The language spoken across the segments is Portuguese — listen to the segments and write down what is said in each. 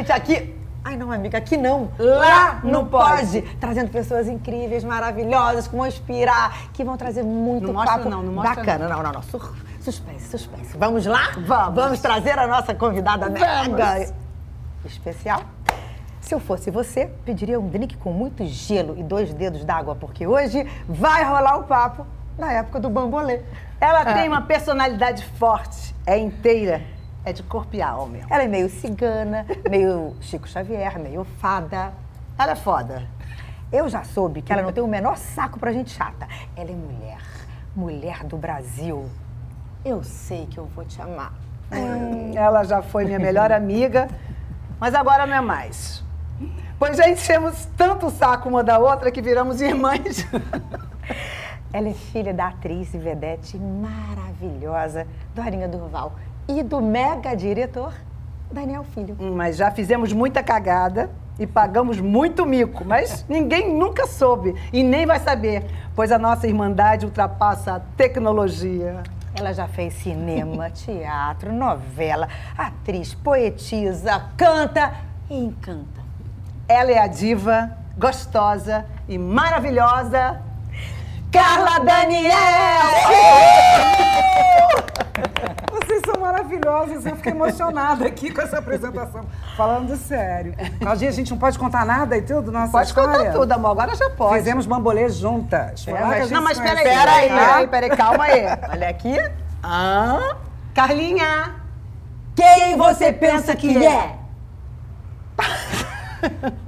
gente, aqui. Ai, não, amiga, aqui não. Lá no Pode. Trazendo pessoas incríveis, maravilhosas, que vão inspirar, que vão trazer muito Não mostra papo não, não mostra bacana. Não, não, não. Sur- Suspense, suspense. Vamos lá? Vamos. Vamos trazer a nossa convidada Vamos. mega especial. Se eu fosse você, pediria um drink com muito gelo e dois dedos d'água, porque hoje vai rolar o papo na época do bambolê. Ela tem uma personalidade forte, é inteira, é de corpo e alma. Ela é meio cigana, meio Chico Xavier, meio fada. Ela é foda. Eu já soube que ela não tem o menor saco pra gente chata. Ela é mulher, mulher do Brasil. Eu sei que eu vou te amar. Hum, ela já foi minha melhor amiga, mas agora não é mais. Pois já enchemos tanto o saco uma da outra que viramos irmãs. Ela é filha da atriz e vedete maravilhosa Dorinha Durval e do mega diretor Daniel Filho. Hum, Mas já fizemos muita cagada e pagamos muito mico, mas ninguém nunca soube e nem vai saber, pois a nossa irmandade ultrapassa a tecnologia. Ela já fez cinema, teatro, novela, atriz, poetisa, canta e encanta. Ela é a diva, gostosa e maravilhosa. Carla Daniel! Vocês são maravilhosos, eu fiquei emocionada aqui com essa apresentação. Falando sério. Claudinha, a gente não pode contar nada e tudo, nossa Pode história? contar tudo, amor. Agora já pode. Fizemos bambolê juntas. É, mas- Não, mas peraí, peraí, tá? peraí, peraí, calma aí. Olha aqui. Ah, Carlinha. Quem você pensa que é?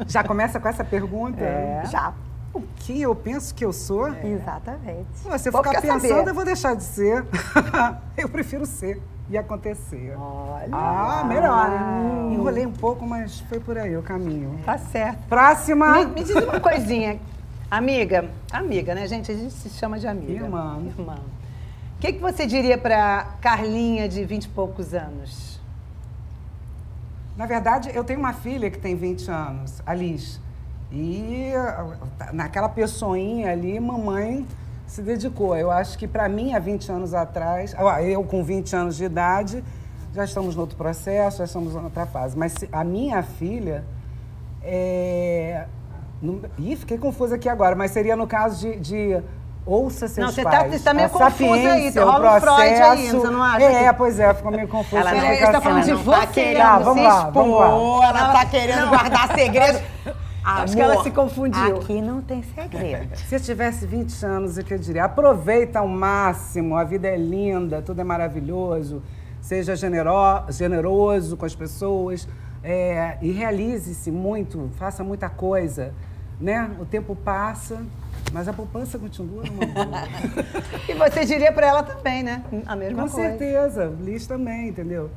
Já começa com essa pergunta? É. Já. O que eu penso que eu sou? Exatamente. Se povo ficar pensando, saber. eu vou deixar de ser. eu prefiro ser e acontecer. Olha. Ah, melhor. Enrolei um pouco, mas foi por aí o caminho. Tá certo. Próxima. Me, me diz uma coisinha. Amiga, amiga, né, gente? A gente se chama de amiga. Irmã. Irmã. O que, que você diria pra Carlinha de vinte e poucos anos? Na verdade, eu tenho uma filha que tem 20 anos, a Liz. E ah, naquela pessoinha ali, mamãe se dedicou. Eu acho que para mim, há 20 anos atrás, eu com 20 anos de idade, já estamos no outro processo, já estamos em outra fase. Mas a minha filha é. não- Ih, fiquei confusa aqui agora, mas seria no caso de. de ouça seus Não, você tá- pais. você tá meio A confusa aí, rola o um Freud aí, você não acha É, que- pois é, ficou meio confusa. Ela a não- explicação. tá falando de Ela não tá você. querendo Tá, vamos se lá, vamos lá. expor, ela tá querendo guardar segredos. Acho que ela se confundiu. Aqui não tem segredo. Se eu tivesse 20 anos, o que eu diria? Aproveita ao máximo, a vida é linda, tudo é maravilhoso. Seja genero- generoso com as pessoas é, e realize-se muito, faça muita coisa. Né? O tempo passa, mas a poupança continua numa boa. E você diria pra ela também, né? A mesma Com coisa. certeza, Liz também, entendeu?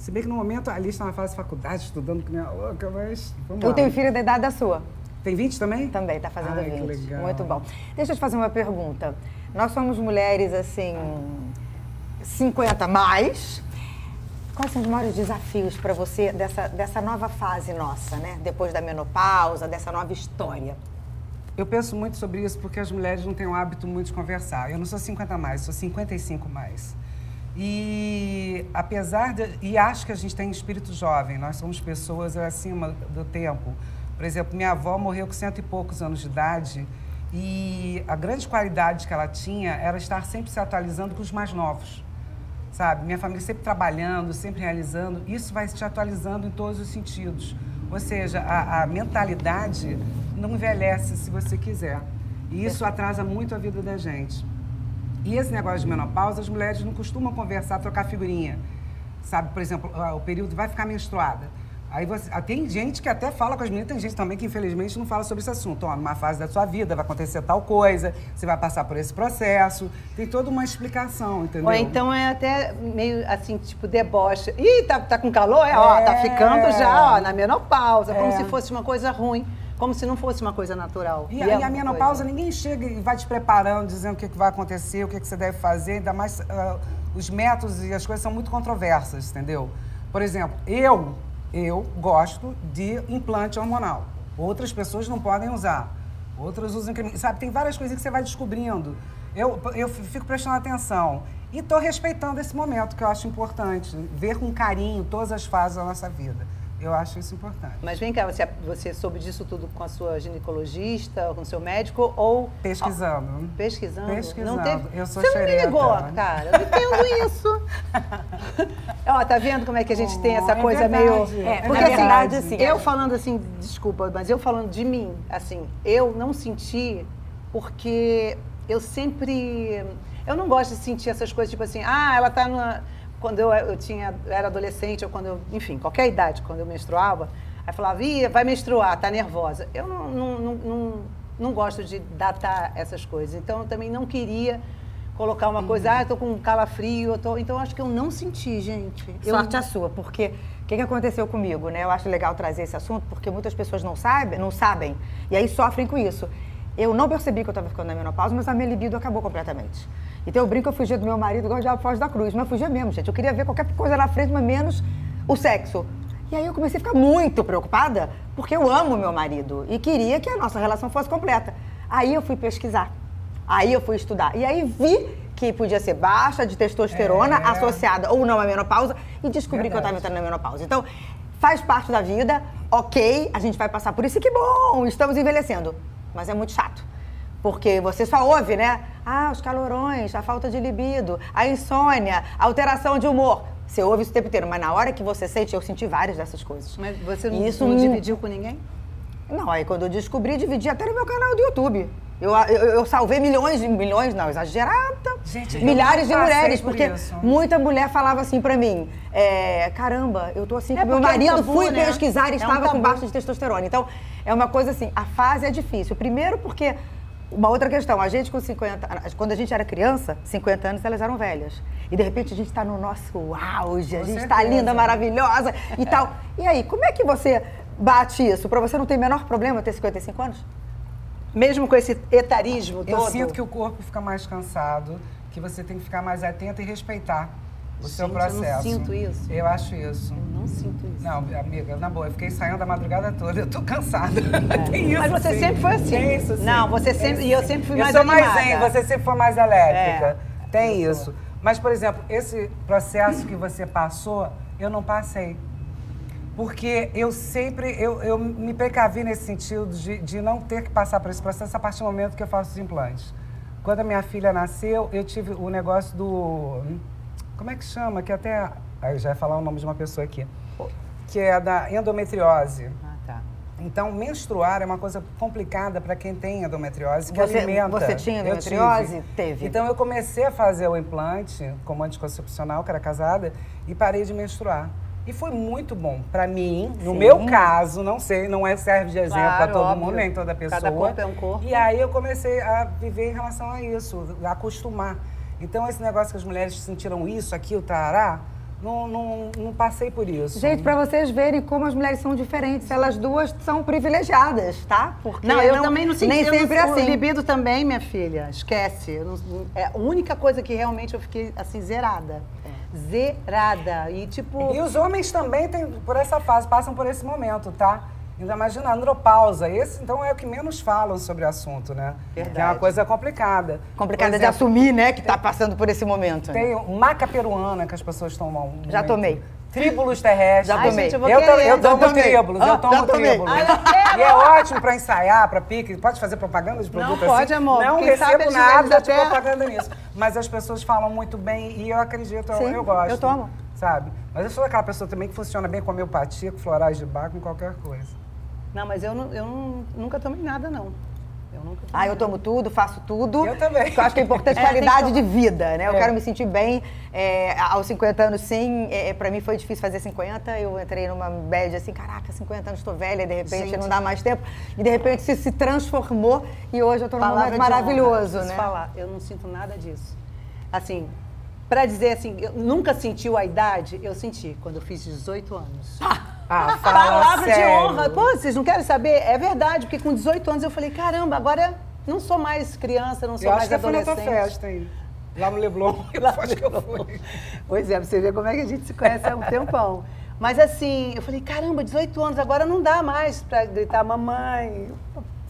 Se bem que no momento a Liz está na fase de faculdade, estudando que nem a louca, mas vamos Eu lá. tenho filho da idade da sua. Tem 20 também? Também, tá fazendo Ai, que 20. legal. Muito bom. Deixa eu te fazer uma pergunta. Nós somos mulheres, assim, 50 mais. Quais são os maiores desafios para você dessa, dessa nova fase nossa, né? Depois da menopausa, dessa nova história? Eu penso muito sobre isso porque as mulheres não têm o hábito muito de conversar. Eu não sou 50 mais, sou 55 mais. E apesar de. E acho que a gente tem espírito jovem, nós somos pessoas acima do tempo. Por exemplo, minha avó morreu com cento e poucos anos de idade e a grande qualidade que ela tinha era estar sempre se atualizando com os mais novos. Sabe? Minha família sempre trabalhando, sempre realizando. Isso vai te atualizando em todos os sentidos. Ou seja, a, a mentalidade não envelhece se você quiser. E isso atrasa muito a vida da gente. E esse negócio de menopausa, as mulheres não costumam conversar, trocar figurinha. Sabe, por exemplo, ah, o período vai ficar menstruada. Aí você, ah, tem gente que até fala com as meninas, tem gente também que infelizmente não fala sobre esse assunto. Ó, numa fase da sua vida vai acontecer tal coisa, você vai passar por esse processo. Tem toda uma explicação, entendeu? Ou então é até meio assim, tipo, deboche. Ih, tá, tá com calor? É, ó, tá ficando já, ó, na menopausa. Como É. se fosse uma coisa ruim. Como se não fosse uma coisa natural. E, é a- e a menopausa, coisa. ninguém chega e vai te preparando, dizendo o que, que vai acontecer, o que, que você deve fazer, ainda mais ah, os métodos e as coisas são muito controversas, entendeu? Por exemplo, eu, eu gosto de implante hormonal. Outras pessoas não podem usar. Outras usam. Sabe, tem várias coisas que você vai descobrindo. Eu, eu fico prestando atenção. E estou respeitando esse momento, que eu acho importante. Ver com carinho todas as fases da nossa vida. Eu acho isso importante. Mas vem cá, você, você soube disso tudo com a sua ginecologista, com o seu médico ou... Pesquisando. Pesquisando? Pesquisando. Não teve... Eu sou Você não me ligou, cara. Eu não entendo isso. Ó, tá vendo como é que a gente tem essa Oh, é coisa verdade. meio... É, Porque assim, verdade, assim, eu é- falando assim, desculpa, mas eu falando de mim, assim, eu não senti porque eu sempre... Eu não gosto de sentir essas coisas, tipo assim, ah, ela tá numa... Quando eu, eu tinha, eu era adolescente, ou quando eu, enfim, qualquer idade, quando eu menstruava, aí falava, Ih, vai menstruar, tá nervosa. Eu não, não, não, não, não gosto de datar essas coisas. Então, eu também não queria colocar uma coisa, ah, eu tô com um calafrio, eu tô... então acho que eu não senti, gente. Eu, Sorte a sua, porque o que, que aconteceu comigo, né? Eu acho legal trazer esse assunto, porque muitas pessoas não sabem, não sabem, e aí sofrem com isso. Eu não percebi que eu estava ficando na menopausa, mas a minha libido acabou completamente. Então eu brinco, eu fugia do meu marido igual o diabo foge da cruz, mas eu fugia mesmo, gente. Eu queria ver qualquer coisa na frente, mas menos o sexo. E aí eu comecei a ficar muito preocupada, porque eu amo meu marido e queria que a nossa relação fosse completa. Aí eu fui pesquisar. Aí eu fui estudar. E aí vi que podia ser baixa de testosterona É. associada ou não à menopausa e descobri que eu estava Verdade. entrando na menopausa. Então, faz parte da vida, ok, a gente vai passar por isso e que bom, estamos envelhecendo. Mas é muito chato. Porque você só ouve, né? Ah, os calorões, a falta de libido, a insônia, a alteração de humor. Você ouve isso o tempo inteiro, mas na hora que você sente, eu senti várias dessas coisas. Mas você não, isso não dividiu com ninguém? Não, aí quando eu descobri, dividi até no meu canal do YouTube. Eu, eu, eu salvei milhões de milhões, não, exagerada. Gente, milhares de mulheres, por porque isso. muita mulher falava assim pra mim: é, caramba, eu tô assim É com meu porque é um marido, tabu, fui né? pesquisar e É um estava com tabu. baixa de testosterona. Então, é uma coisa assim, a fase é difícil. Primeiro porque. Uma outra questão, a gente com 50 anos, quando a gente era criança, 50 anos elas eram velhas. E de repente a gente está no nosso auge, a gente está linda, maravilhosa e tal. E aí, como é que você bate isso? Pra você não ter o menor problema ter 55 anos? Mesmo com esse etarismo Eu todo? sinto que o corpo fica mais cansado, que você tem que ficar mais atenta e respeitar o seu Gente, eu não processo. sinto isso. Eu acho isso. Eu não sinto isso. Não, amiga, na boa, eu fiquei saindo a madrugada toda, eu tô cansada. Tem isso. Mas você sim. sempre foi assim. Tem isso, sim. Não, você sempre- e eu sempre fui eu mais sou mais animada. zen, você sempre foi mais elétrica. É, Tem eu isso. Mas, por exemplo, esse processo que você passou, eu não passei. Porque eu sempre, eu, eu me precavi nesse sentido de, de não ter que passar por esse processo a partir do momento que eu faço os implantes. Quando a minha filha nasceu, eu tive o negócio do. Como é que chama? Que até. Aí já ia falar o nome de uma pessoa aqui. Que é da endometriose. Ah, tá. Então, menstruar é uma coisa complicada para quem tem endometriose, que Você- alimenta. você tinha endometriose? Teve. Então, eu comecei a fazer o implante como anticoncepcional, que era casada, e parei de menstruar. E foi muito bom para mim, no Sim. meu caso, não sei, não é serve de exemplo para Claro, todo óbvio. mundo, nem toda pessoa. Cada corpo é um corpo. E aí eu comecei a viver em relação a isso, a acostumar. Então, esse negócio que as mulheres sentiram isso, aquilo, tará, não, não, não passei por isso. Gente, pra vocês verem como as mulheres são diferentes, elas duas são privilegiadas, tá? Porque Não, eu também não senti. Nem eu não- sempre é o assim. libido também, minha filha. Esquece. Não- é a única coisa que realmente eu fiquei assim, zerada. Zerada. E tipo. E os homens também têm, por essa fase, passam por esse momento, tá? Ainda imagina a andropausa. Esse, então, é o que menos falam sobre o assunto, né? Verdade. Que é uma coisa complicada. Complicada Por de exemplo, assumir, né, que tá passando por esse momento. né? Tem maca peruana que as pessoas tomam. Já muito. tomei. Tríbulos terrestres. Já tomei. gente, eu eu, eu tomo tomei. tríbulos, Ah, eu tomo tríbulos. Eu quero. E é ótimo pra ensaiar, pra pique. Pode fazer propaganda de produto pode, assim? amor. Não Quem recebo nada de até- propaganda nisso. Mas as pessoas falam muito bem e eu acredito, eu, Sim, eu gosto. eu tomo. Sabe? Mas eu sou aquela pessoa também que funciona bem com homeopatia, com florais de bar, com qualquer coisa. Não, mas eu, não, eu não- nunca tomei nada, não. Eu nunca tomei Ah, eu tomo tudo, faço tudo. Eu também. Porque eu acho que é importante É, qualidade de vida, né? Eu É. quero me sentir bem. É, aos 50 anos, sim, é, pra mim foi difícil fazer 50. Eu entrei numa bad assim, caraca, 50 anos, estou velha, de repente Gente. não dá mais tempo. E de repente isso se transformou e hoje eu tô num momento maravilhoso, honra, né? falar, eu não sinto nada disso. Assim, pra dizer assim, eu nunca sentiu a idade, eu senti quando eu fiz 18 anos. Ah, fala Palavra de sério. honra. Pô, vocês não querem saber? É verdade, porque com 18 anos eu falei, caramba, agora não sou mais criança, não sou Eu mais acho que eu fui na tua adolescente. festa, hein? Lá no Leblon. Eu Lá acho que eu fui. Pois é, pra você ver como é que a gente se conhece há um tempão. Mas assim, eu falei, caramba, 18 anos, agora não dá mais pra gritar mamãe.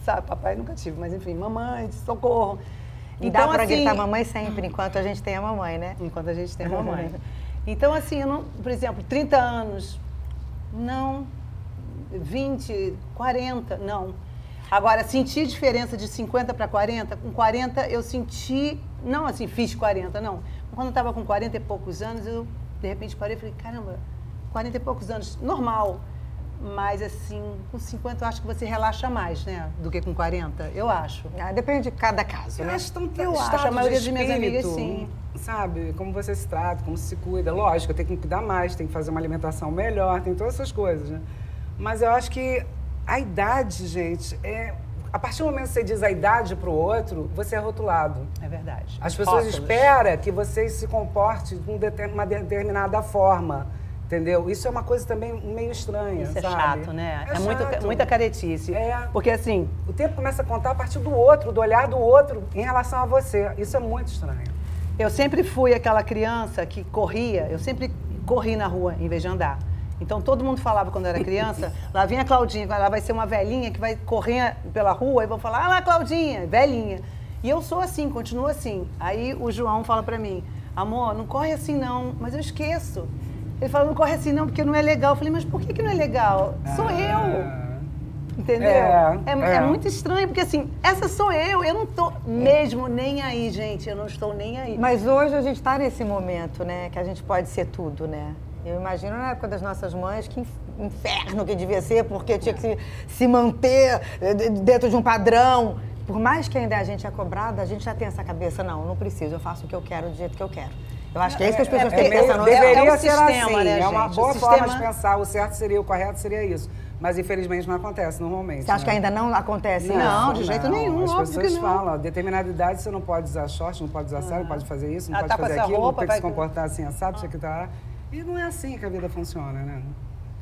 Sabe, papai nunca tive, mas enfim, mamãe, socorro. E dá pra gritar mamãe sempre, enquanto a gente tem a mamãe, né? Enquanto a gente tem mamãe. Então, assim, eu não, por exemplo, 30 anos, não, 20, 40, não. Agora, senti diferença de 50 para 40, com 40 eu senti, não assim, fiz 40, não. Quando eu estava com 40 e poucos anos, eu de repente parei e falei, caramba, 40 e poucos anos, normal. Mas, assim, com 50 eu acho que você relaxa mais, né? Do que com 40, eu acho. Ah, depende de cada caso, Eu né? acho tão Eu acho, a maioria de minhas amigas, sim. Sabe, como você se trata, como se cuida. Lógico, tem que cuidar mais, tem que fazer uma alimentação melhor, tem todas essas coisas, né? Mas eu acho que a idade, gente, é... A partir do momento que você diz a idade para o outro, você é rotulado. É verdade. As pessoas Rótulos. esperam que você se comporte de um uma determinada forma, entendeu? Isso é uma coisa também meio estranha, Isso é sabe? chato, né? É, muito, chato. muita caretice. É. Porque, assim, O tempo começa a contar a partir do outro, do olhar do outro em relação a você. Isso é muito estranho. Eu sempre fui aquela criança que corria, eu sempre corri na rua em vez de andar. Então todo mundo falava quando eu era criança, lá vem a Claudinha, ela vai ser uma velhinha que vai correr pela rua e vão falar, ah lá, Claudinha, velhinha. E eu sou assim, continuo assim. Aí o João fala pra mim, amor, não corre assim não, mas eu esqueço. Ele fala, não corre assim não, porque não é legal. Eu falei, mas por que, que não é legal? Sou eu. Entendeu? É, É, é. é muito estranho, porque assim, essa sou eu, eu não tô mesmo nem aí, gente. Eu não estou nem aí. Mas hoje a gente está nesse momento, né? Que a gente pode ser tudo, né? Eu imagino na época das nossas mães que inf- inferno que devia ser, porque tinha que se, se manter eh, de- dentro de um padrão. Por mais que ainda a gente é cobrada, a gente já tem essa cabeça, não, não preciso, eu faço o que eu quero do jeito que eu quero. Eu acho que é isso que as pessoas têm que meio- pensar, não deveria é o ser sistema, assim, né, é uma gente? boa O forma de pensar. O certo seria, o correto seria isso. Mas infelizmente não acontece normalmente. Você acha que né? ainda não acontece Não, isso? de jeito nenhum, As óbvio pessoas que não. falam, determinada idade você não pode usar short, não pode usar saia, não pode fazer isso, não Ah, pode tá fazer aquilo, roupa, tem que se comportar assim, assado, isso aqui, tá. E não é assim que a vida funciona, né?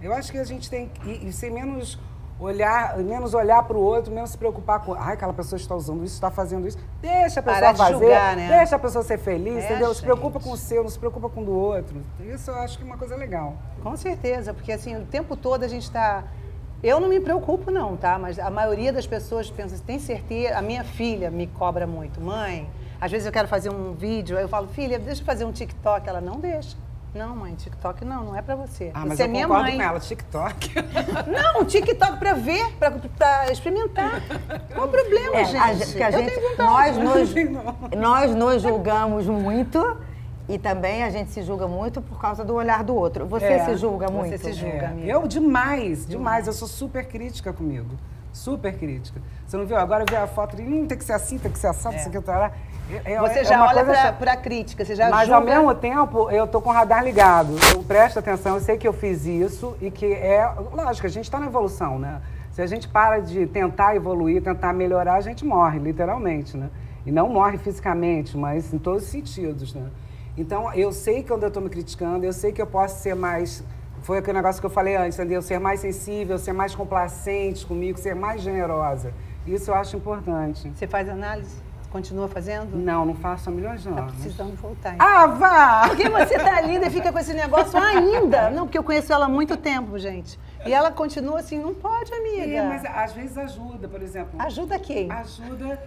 Eu acho que a gente tem que ser menos olhar, menos olhar para o outro, menos se preocupar com, ai, aquela pessoa está usando isso, está fazendo isso. Deixa a pessoa Parar de fazer, julgar, né? deixa a pessoa ser feliz, É, entendeu? Se preocupa gente. com o seu, não se preocupa com o do outro. Isso eu acho que é uma coisa legal. Com certeza, porque assim, o tempo todo a gente está. Eu não me preocupo, não, tá? Mas a maioria das pessoas pensa, tem certeza. A minha filha me cobra muito. Mãe, às vezes eu quero fazer um vídeo, aí eu falo, filha, deixa eu fazer um TikTok. Ela não deixa. Não, mãe, TikTok não, não é pra você. Ah, mas você eu é minha concordo mãe. com ela, TikTok. Não, TikTok pra ver, pra, pra experimentar. Qual o problema, É, gente? a a Eu gente, tenho vontade. nós nos, nós nos julgamos muito e também a gente se julga muito por causa do olhar do outro. Você É, se julga você muito? se julga. É, amiga. eu demais, demais. Eu sou super crítica comigo. Super crítica. Você não viu? Agora eu vi a foto e hum, tem que ser assim, tem que ser assado, É. isso aqui, tá lá. É- é- Você é já olha coisa pra, cha- pra crítica, você já Mas julga. ao mesmo tempo, eu tô com o radar ligado. Eu presto atenção, eu sei que eu fiz isso e que é. Lógico, a gente está na evolução, né? Se a gente para de tentar evoluir, tentar melhorar, a gente morre, literalmente, né? E não morre fisicamente, mas em todos os sentidos, né? Então, eu sei que quando eu estou me criticando, eu sei que eu posso ser mais. Foi aquele negócio que eu falei antes, entendeu? Ser mais sensível, ser mais complacente comigo, ser mais generosa. Isso eu acho importante. Você faz análise? Continua fazendo? Não, não faço há milhões de Tá anos. precisando voltar. então. Ah, vá! Porque você tá linda e fica com esse negócio ainda. Não, porque eu conheço ela há muito tempo, gente. E ela continua assim, não pode, amiga. É, mas às vezes ajuda, por exemplo. Ajuda quem? Ajuda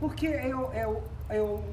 porque eu, eu, eu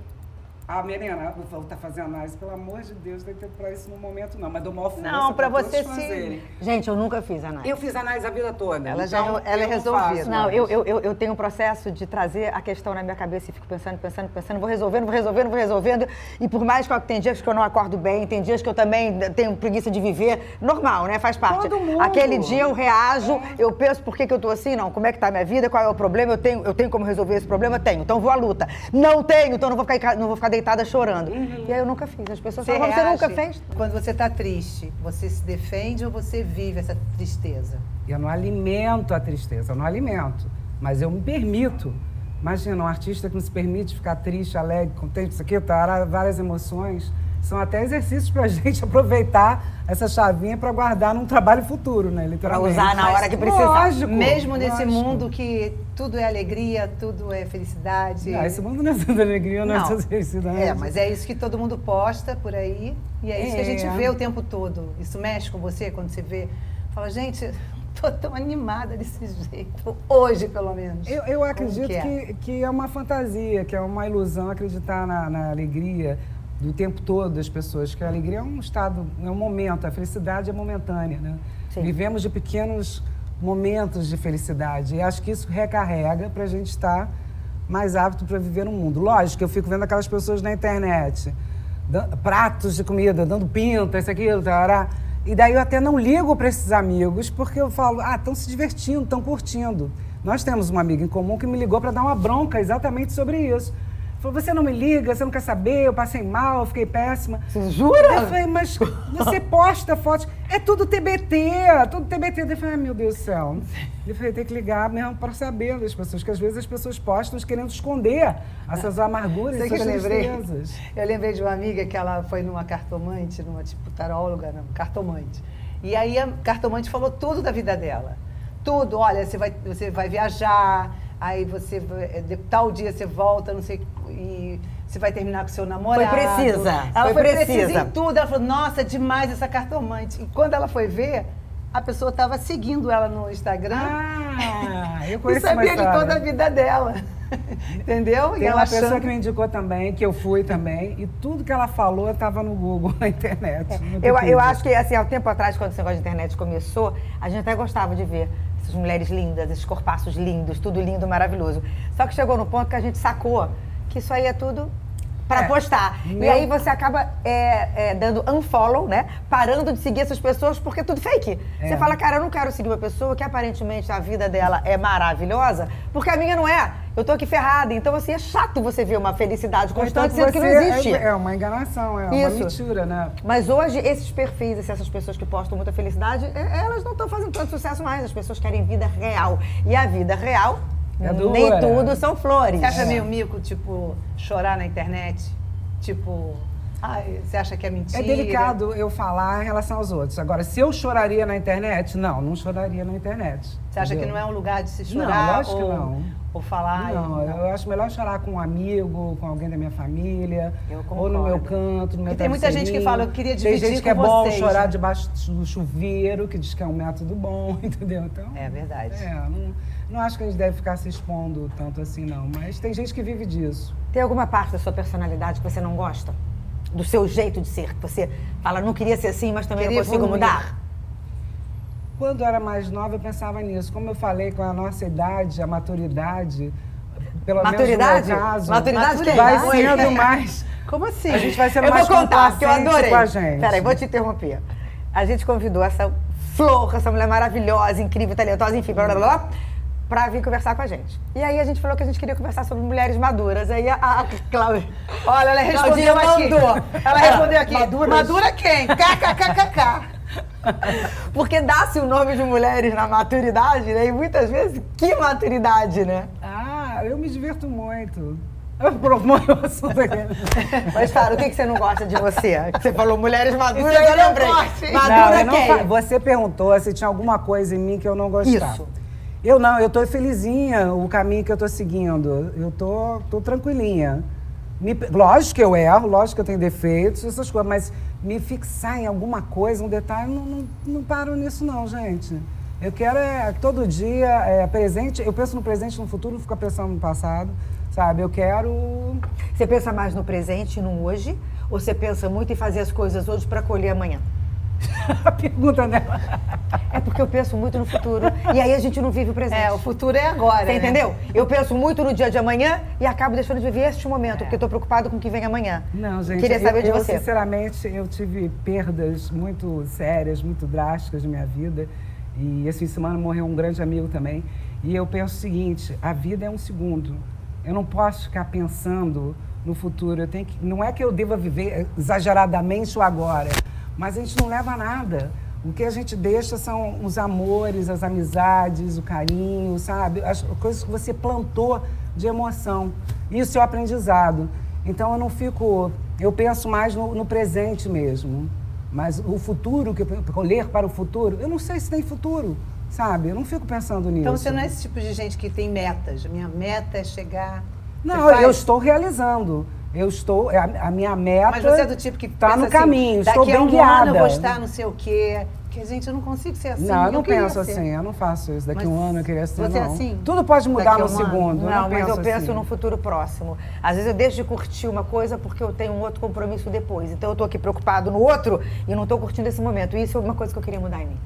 a Melena, vou estar fazendo análise, pelo amor de Deus, não tem tempo para isso no momento, não. Mas dou maior força Não, pra você se- fazerem. Gente, eu nunca fiz análise. Eu fiz análise a vida toda. Ela já- então ela é eu não resolvida. faço Não, mais. eu, eu, eu, eu tenho um processo de trazer a questão na minha cabeça e fico pensando, pensando, pensando, vou resolvendo, vou resolvendo, vou resolvendo. E por mais que eu, tem dias que eu não acordo bem, tem dias que eu também tenho preguiça de viver, normal, né? Faz parte. Todo mundo. Aquele dia eu reajo, eu penso por que, que eu tô assim, não, como é que tá a minha vida, qual é o problema, eu tenho, eu tenho como resolver esse problema? Tenho, então vou à luta. Não tenho, então não vou ficar, não vou ficar deitada chorando. E aí eu nunca fiz. As pessoas Você, falam, você reage nunca fez? Quando você tá triste, você se defende ou você vive essa tristeza? Eu não alimento a tristeza, eu não alimento. Mas eu me permito. Imagina, um artista que não se permite ficar triste, alegre, contente, isso aqui, tá, várias emoções. São até exercícios para a gente aproveitar essa chavinha para guardar num trabalho futuro, né? Literalmente. usar na hora que precisar. Lógico, Mesmo nesse lógico. mundo que tudo é alegria, tudo é felicidade. Não, esse mundo não é tanta alegria, não, é Não. tanta felicidade. É, mas é isso que todo mundo posta por aí e é isso que a gente É. vê o tempo todo. Isso mexe com você quando você vê. Fala, gente, tô tão animada desse jeito. Hoje, pelo menos. Eu, eu acredito que é? que, que é uma fantasia, que é uma ilusão acreditar na, na alegria do tempo todo das pessoas, que a alegria é um estado, é um momento, a felicidade é momentânea, né? Sim. Vivemos de pequenos momentos de felicidade. E acho que isso recarrega para a gente estar mais apto para viver no mundo. Lógico, eu fico vendo aquelas pessoas na internet, pratos de comida, dando pinta, isso, aquilo, tarará. E daí eu até não ligo para esses amigos, porque eu falo, ah, estão se divertindo, estão curtindo. Nós temos uma amiga em comum que me ligou para dar uma bronca exatamente sobre isso. Falou, você não me liga, você não quer saber, eu passei mal, eu fiquei péssima. Você jura? Eu falei, mas você posta fotos, é tudo TBT, tudo TBT. Eu falei, ah, meu Deus do céu. Eu falei, tem que ligar mesmo para saber das pessoas, que às vezes as pessoas postam querendo esconder essas amarguras, essas eu lembrei? tristezas. Eu lembrei de uma amiga que ela foi numa cartomante, numa tipo taróloga, não, cartomante. E aí a cartomante falou tudo da vida dela. Tudo, olha, você vai, você vai viajar, aí você é, de tal dia você volta, não sei, e você vai terminar com seu namorado. Foi precisa. Ela foi, foi precisa. precisa em tudo. Ela falou, nossa, demais essa cartomante. E quando ela foi ver, a pessoa estava seguindo ela no Instagram. Ah, eu e conheço uma sabia de toda a vida dela. Entendeu? Tem e ela uma pessoa achando... que me indicou também, que eu fui também, e tudo que ela falou estava no Google, na internet. no Eu, eu acho que, assim, há um tempo atrás, quando esse negócio de internet começou, a gente até gostava de ver essas mulheres lindas, esses corpaços lindos, tudo lindo, maravilhoso. Só que chegou no ponto que a gente sacou que isso aí é tudo para É. postar. E Meu- aí você acaba é, é, dando unfollow, né? Parando de seguir essas pessoas porque é tudo fake. É. Você fala, cara, eu não quero seguir uma pessoa que aparentemente a vida dela é maravilhosa, porque a minha não é. Eu tô aqui ferrada. Então, assim, é chato você ver uma felicidade constante sendo que não existe. É, é uma enganação, é Isso. uma mentira, né? Mas hoje, esses perfis, assim, essas pessoas que postam muita felicidade, é- elas não estão fazendo tanto sucesso mais. As pessoas querem vida real. E a vida real, É nem dura. tudo são flores. Você acha meio mico, tipo, chorar na internet? Tipo, ai, você acha que é mentira? É delicado eu falar em relação aos outros. Agora, se eu choraria na internet, não, não choraria na internet. Você acha que não é um lugar de se Não, chorar? lógico que ou, não. Ou falar? Não, ai, eu acho melhor chorar com um amigo, com alguém da minha família, ou no meu canto, no meu E tem muita gente que fala, eu queria Tem dividir gente que é bom vocês, chorar né? debaixo do chuveiro, que diz que é um método bom, entendeu? Então, É verdade. é, não, não acho que a gente deve ficar se expondo tanto assim, não. Mas tem gente que vive disso. Tem alguma parte da sua personalidade que você não gosta? Do seu jeito de ser? Que você fala, não queria ser assim, mas também Queria não consigo evoluir. mudar? Quando eu era mais nova, eu pensava nisso. Como eu falei, com a nossa idade, a maturidade, pelo Maturidade? menos no meu caso, Maturidade vai idade? sendo mais... Como assim? A gente vai sendo eu mais vou contar, porque eu adorei. com a gente. Peraí, vou te interromper. A gente convidou essa flor, essa mulher maravilhosa, incrível, talentosa, enfim, blá, blá, blá, pra vir conversar com a gente. E aí a gente falou que a gente queria conversar sobre mulheres maduras. Aí a, a Cláudia... Olha, ela respondeu Claudinha aqui. mandou. Ela respondeu aqui. maduras. Madura quem? KKKKK. Porque dá-se o nome de mulheres na maturidade, né? E muitas vezes, que maturidade, né? Ah, eu me diverto muito. Eu proponho o assunto aqui. Mas, cara, o que, que você não gosta de você? Você falou mulheres maduras, eu não lembrei. Não, Madura não quem? fa- Você perguntou se tinha alguma coisa em mim que eu não gostava. Isso. Eu não, eu tô felizinha o caminho que eu tô seguindo. Eu tô, tô tranquilinha. Me- lógico que eu erro, lógico que eu tenho defeitos, essas coisas, mas me fixar em alguma coisa, um detalhe, não, não, não paro nisso não, gente. Eu quero é, todo dia, é, presente, eu penso no presente no futuro, não fico pensando no passado, sabe? Eu quero Você pensa mais no presente e no hoje? Ou você pensa muito em fazer as coisas hoje para colher amanhã? a pergunta dela. É porque eu penso muito no futuro. e aí a gente não vive o presente. É, o futuro é agora. Você né? entendeu? Eu penso muito no dia de amanhã e acabo deixando de viver este momento, porque estou preocupado com o que vem amanhã. Não, gente, Queria saber eu, de eu, você. sinceramente, eu tive perdas muito sérias, muito drásticas na minha vida. E esse fim de semana morreu um grande amigo também. E eu penso o seguinte, a vida é um segundo. Eu não posso ficar pensando no futuro. Eu tenho que, não é que eu deva viver exageradamente o agora, mas a gente não leva a nada. O que a gente deixa são os amores, as amizades, o carinho, sabe? As coisas que você plantou de emoção. Isso é o aprendizado. Então eu não fico. Eu penso mais no, no presente mesmo. Mas o futuro, que eu olhar para o futuro, eu não sei se tem futuro, sabe? Eu não fico pensando nisso. Então você não é esse tipo de gente que tem metas. Minha meta é chegar. Não, eu estou realizando. Eu estou. A, a minha meta. Mas você é do tipo que está no assim, caminho, estou daqui a bem um guiada. ano eu vou estar não sei o quê. Que, gente, eu não consigo ser assim. não, eu não queria penso ser. assim, eu não faço isso. Daqui a Mas um ano eu queria ser. você é não. assim? Tudo pode mudar no um segundo. eu Não, não mas eu penso penso assim. no futuro próximo. Às vezes eu deixo de curtir uma coisa porque eu tenho um outro compromisso depois. Então eu estou aqui preocupado no outro e não estou curtindo esse momento. Isso é uma coisa que eu queria mudar em mim.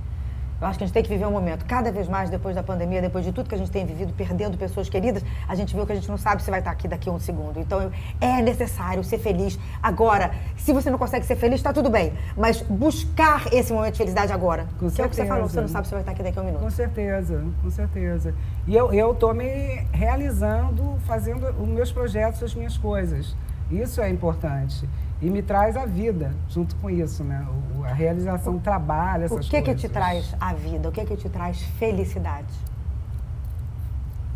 Eu acho que a gente tem que viver um momento. Cada vez mais, depois da pandemia, depois de tudo que a gente tem vivido, perdendo pessoas queridas, a gente viu que a gente não sabe se vai estar aqui daqui a um segundo. Então, é necessário ser feliz agora. Se você não consegue ser feliz, está tudo bem. Mas buscar esse momento de felicidade agora. Com que é o que você falou, você não certeza. sabe se vai estar aqui daqui a um minuto. Com certeza, com certeza. E eu, tô me realizando, fazendo os meus projetos, as minhas coisas. Isso é importante. E me traz a vida junto com isso, né? O- a realização do trabalho, O essas que que coisas. te traz a vida? O que que te traz felicidade?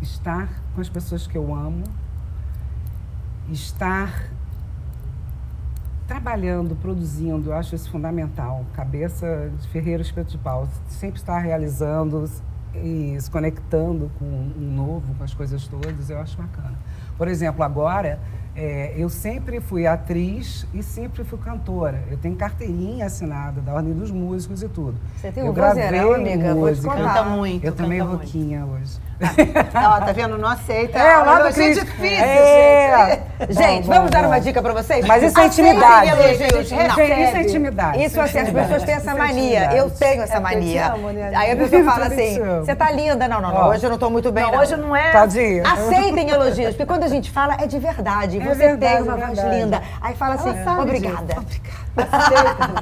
Estar com as pessoas que eu amo, estar trabalhando, produzindo, eu acho isso fundamental. Cabeça de ferreiro, espeto de pau. Sempre estar realizando e se conectando com um novo, com as coisas todas, eu acho bacana. Por exemplo, agora, é, eu sempre fui atriz e sempre fui cantora. Eu tenho carteirinha assinada da Ordem dos Músicos e tudo. Você tem eu um vozeirão, gravei amiga, vou te música. contar. Canta muito. Eu também roquinha hoje. Ó, tá vendo? Não aceita. É, o lado crítico. difícil, É. gente. Gente, vamos dar uma dica pra vocês? Mas isso é intimidade. elogios. Gente, isso é intimidade. Isso assim, as pessoas têm essa é mania. Eu tenho essa É mania. né, Aí a pessoa fala assim: você tá linda. Não, não, não. Hoje eu não tô muito bem. Não, hoje não é. Tadinha. Aceitem elogios, porque quando a gente fala é de verdade. É Você tem uma é voz linda. Aí fala assim: obrigada.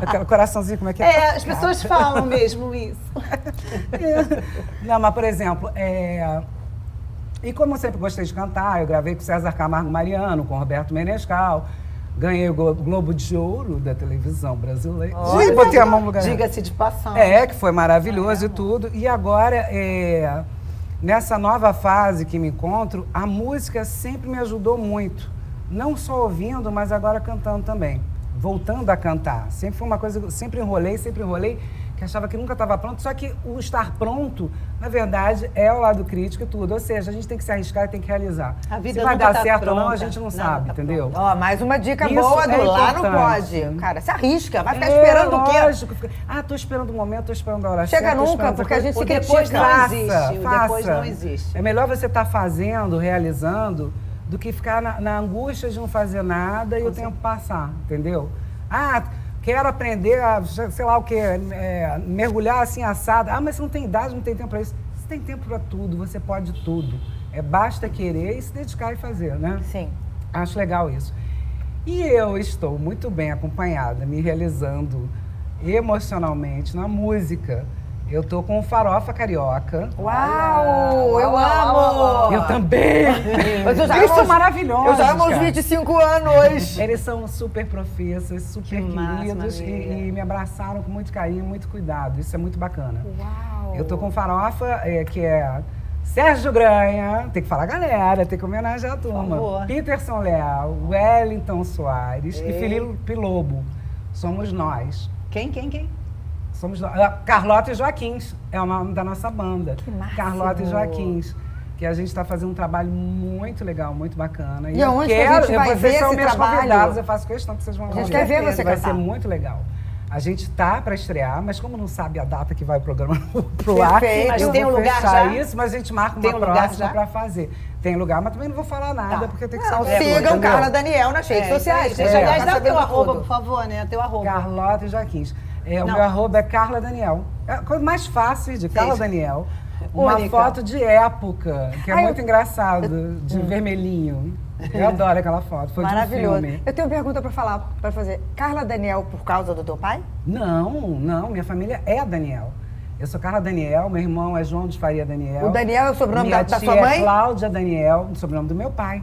Aquele coraçãozinho, como é que é? É, as pessoas falam mesmo isso. Não, mas, por exemplo, é... e como eu sempre gostei de cantar, eu gravei com César Camargo Mariano, com Roberto Menescal, ganhei o Glo- Globo de Ouro da televisão brasileira. Olha. Botei a mão no lugar. Diga-se de passagem. É, que foi maravilhoso e tudo. E agora, é, nessa nova fase que me encontro, a música sempre me ajudou muito. Não só ouvindo, mas agora cantando também. Voltando a cantar. Sempre foi uma coisa que eu sempre enrolei, sempre enrolei, que achava que nunca estava pronto. Só que o estar pronto, na verdade, é o lado crítico e tudo. Ou seja, a gente tem que se arriscar e tem que realizar. A vida se vai dar tá certo ou não, a pronta. gente não Nada sabe, tá entendeu? Ó, mais uma dica Isso boa do é lá não pode. Cara, se arrisca, vai ficar É, esperando o quê? lógico. Ah, tô esperando o momento, tô esperando a hora Chega certa, nunca, porque a gente se depois critica. não Faça, existe. Depois não existe. É melhor você estar fazendo, realizando, do que ficar na, na angústia de não fazer nada e o tempo passar, entendeu? Ah, quero aprender a, sei lá o quê, é, mergulhar assim assado. Ah, mas você não tem idade, não tem tempo para isso. Você tem tempo para tudo, você pode tudo. É basta querer e se dedicar e fazer, né? Sim. Acho legal isso. E eu estou muito bem acompanhada, me realizando emocionalmente na música. Eu tô com Farofa Carioca. Uau, eu uau, uau, amo! Eu também! Mas eu já Eles amo são os- maravilhosos. Eu já amo os cara. 25 anos. Eles são super professas, super Que queridos e, amiga. e me abraçaram com muito carinho, muito cuidado. Isso é muito bacana. Uau! Eu tô com Farofa, é, que é Sérgio Granha, tem que falar galera, tem que homenagear a turma. favor. Peterson Leal, Wellington Soares e Ei. Felipe Lobo. Somos nós. Quem, quem, quem? Somos. Ah, Carlota e Joaquins é o nome da nossa banda. Que máximo. Carlota e Joaquins. Que a gente está fazendo um trabalho muito legal, muito bacana. E eu aonde que a quero, gente vai vocês ver são esse meus trabalho? convidados, eu faço questão que vocês vão A gente ver. quer ver você Vai cantar. ser muito legal. A gente tá para estrear, mas como não sabe a data que vai o programa pro ar, Perfeito. Mas tem um lugar já? isso, mas a gente marca uma Tem um próxima para fazer. Tem lugar, mas também não vou falar nada, Tá. porque tem que Não, ser sigam? Carla Daniel nas redes É, sociais. Gente, gente, aliás, tá dá o teu arroba, tudo. por favor, né? Teu arroba. Carlota e Joaquins. É, o meu arroba é Carla Daniel. É a coisa mais fácil de Carla Sim. Daniel. Uma foto de época, que é Ai, eu- muito engraçado, de vermelhinho. Eu adoro aquela foto. Foi Maravilhoso. de um filme. Eu tenho uma pergunta pra falar, para fazer. Carla Daniel por causa do teu pai? Não, não. Minha família é Daniel. Eu sou Carla Daniel, meu irmão é João de Faria Daniel. O Daniel é o sobrenome Minha da, da tia sua mãe? é Cláudia Daniel, sobrenome do meu pai.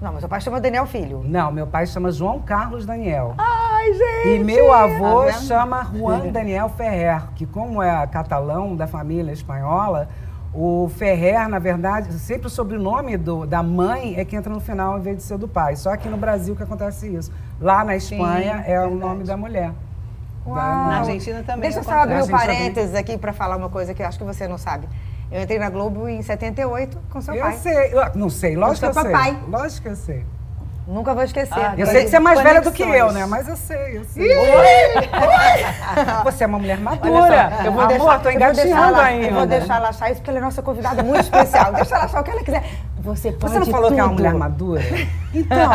Não, mas seu pai chama Daniel Filho. Não, meu pai chama João Carlos Daniel. Ai, gente! E meu avô Tá chama Juan Daniel Ferrer, que como é catalão da família espanhola, o Ferrer, na verdade, sempre o sobrenome do- da mãe é que entra no final em vez de ser do pai. Só aqui no Brasil que acontece isso. Lá na Espanha é o verdade. nome da mulher. Uau. Da- Na Argentina também. Deixa eu só abrir um parênteses aqui pra falar uma coisa que eu acho que você não sabe. Eu entrei na Globo em 78 com seu Eu pai. sei, eu não sei, lógico que seu eu sei. papai. Lógico que eu sei. Nunca vou esquecer. Ah, Eu sei que você é mais velha do que eu, Conexões. né? Mas eu sei, eu sei. Você é uma mulher madura. Só, eu vou Amor, deixar, tô engatinhando ainda. Eu vou deixar ela achar isso porque ela é nossa convidada muito especial. Deixa ela achar o que ela quiser. Você pode Você não falou que é uma tudo. mulher madura? Então,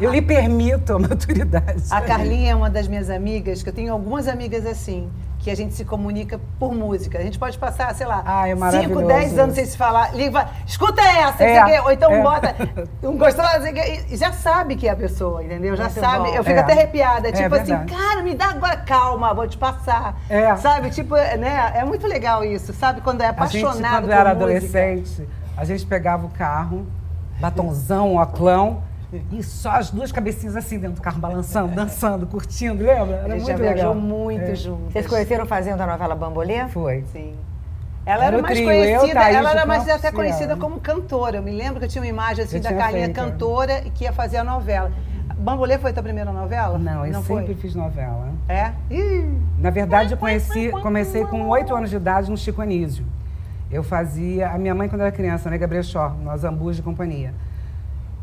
eu lhe permito a maturidade. A Carlinha é uma das minhas amigas, que eu tenho algumas amigas assim, que a gente se comunica por música. A gente pode passar, sei lá, Ah, é 5, maravilhoso 10 anos isso. sem se falar. Liga, escuta essa, É, ou então é. bota um quê, e já sabe que é a pessoa, entendeu? Já Muito sabe. bom. Eu fico É. até arrepiada, É tipo assim, cara, me dá agora calma, vou te passar. É. Sabe? Tipo, né? É muito legal isso, sabe? Quando é A gente, apaixonado quando por era música. adolescente, a gente pegava o carro, batonzão, oclão, e só as duas cabecinhas assim dentro do carro, balançando, dançando, curtindo, lembra? Era muito já viajou legal. muito É. juntos. Vocês conheceram fazendo a novela Bambolê? Foi. Sim. Ela Era era mais trio, eu, conhecida, Thaís ela era mais até conhecida como cantora. Eu me lembro que eu tinha uma imagem assim Eu da Carlinha feito, cantora e que ia fazer a novela. Bambolê foi a tua primeira novela? Não, eu foi? sempre fiz novela. É? Ih, Na verdade, eu conheci, comecei com oito anos de idade no Chico Anísio. Eu fazia. A minha mãe, quando era criança, né, Brechó, no Azambus de Companhia.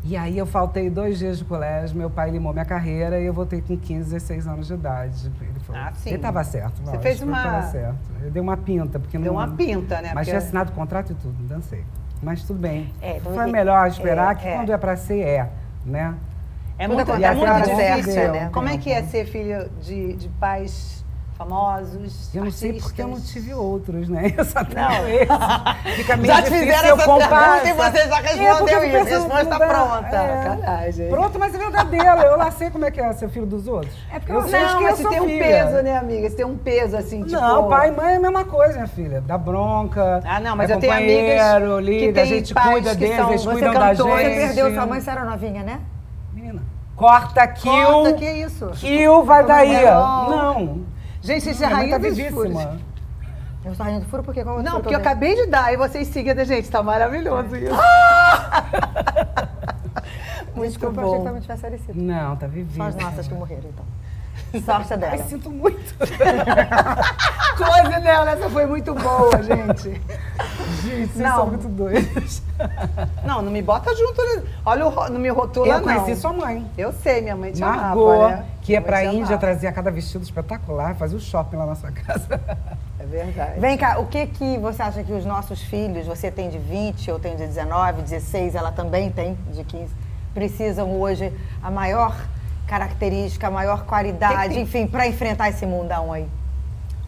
E aí eu faltei dois dias de colégio, meu pai limou minha carreira e eu voltei com 15, 16 anos de idade. Ele, falou, Ah, sim. ele estava certo. Você fez uma- certo. Eu dei uma pinta, porque deu não. uma pinta, né? Mas Porque- tinha assinado o contrato e tudo, dancei. Mas tudo bem. É, Foi e- melhor esperar é, que é. quando é pra ser, é. Né? É muito, é na muito difícil, certa, né? né? Como é que é ser filho de, de pais famosos, Eu não sei porque eu não artistas? tive outros, né? Eu só tenho Não. esse. Fica meio Já te fizeram essa comparar. pergunta e você já É, respondeu eu isso. A resposta não tá dá. pronta. É. Pronto, mas é verdadeiro. Eu lá sei como é que é ser filho dos outros. É porque eu eu- sei Não, que mas eu tem um filha. peso, né, amiga? Você tem um peso, assim, tipo... Não, pai e mãe é a mesma coisa, minha filha. Dá bronca. Ah, não, mas é eu tenho amigas companheiro, que liga, têm a gente cuida deles, são- eles cuidam da gente. Você perdeu sua mãe, você era novinha, né? Menina, corta kill. Corta, que isso? Kill vai daí. Não. Gente, isso é mãe rainha dos furos. Eu estou rindo do furo porque qual outro Não, porque eu dei? acabei de dar e vocês seguem da gente. Tá maravilhoso isso. Muito Desculpa, eu achei que bom. também tivesse falecido. Não, tá Só vivíssima. as nossas que morreram, então. Sorte Ai, dela. sinto muito. Close dela, essa foi muito boa, gente. Gente, vocês Não. são muito doidos. Não, não me bota junto. né? Olha, o não me rotula, Eu não. conheci sua mãe. Eu sei, minha mãe te Margot, amava, né? que ia Minha pra te Índia, amava. trazia cada vestido espetacular, fazia o shopping lá na sua casa. É verdade. Vem cá, o que que você acha que os nossos filhos, você tem de 20, eu tenho de 19, 16, ela também tem de 15, precisam hoje a maior característica, a maior qualidade, enfim, para enfrentar esse mundão aí?